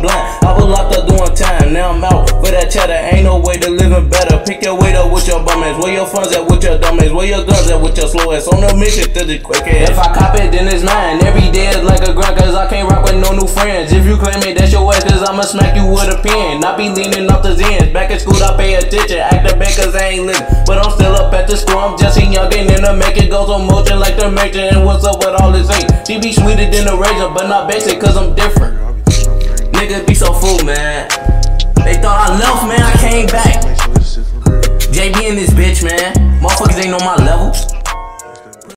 blind. I was locked up doing time, now I'm out for that chatter. Ain't no way to living better. Pick your weight up with your bum ass. Where your funds at with your dumb ass? Where your guns at with your slow ass? On a mission to the quick ass. If I cop it, then it's mine. Every day is like a grind, cause I can't rock with no new friends. If you claim it, that's your ass, cause I'ma smack you with a pen. I be leaning off the ends. Back in school, I pay attention. Act the cause I ain't living. But I'm still up at the school. I'm just a youngin' in the make it goes on motion like the major. And what's up with all this hate? She be sweeter than the razor, but not basic cause I'm different. Niggas be so fool, man. They thought I left, man. I came back. JB and this bitch, man. Motherfuckers ain't on my level.